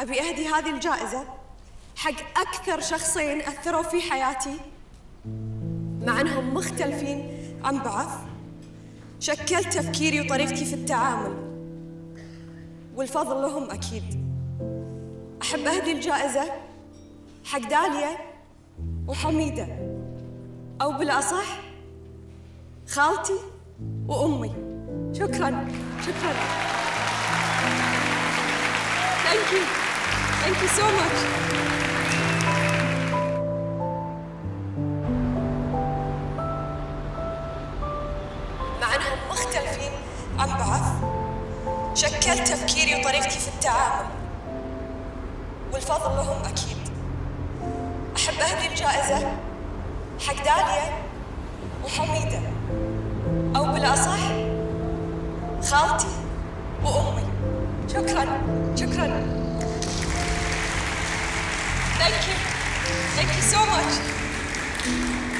أبي أهدي هذه الجائزة حق أكثر شخصين أثروا في حياتي مع أنهم مختلفين عن بعض. شكلت تفكيري وطريقتي في التعامل والفضل لهم أكيد. أحب أهدي الجائزة حق داليا وحميدة أو بالأصح خالتي وأمي. شكرا شكرا. Thank you. So much. مع أنهم مختلفين عن بعض شكلت تفكيري وطريقتي في التعامل والفضل لهم أكيد أحب أهدي الجائزة حق داليا وحميدة أو بالأصح خالتي وأمي شكرا شكرا Thank you. So much.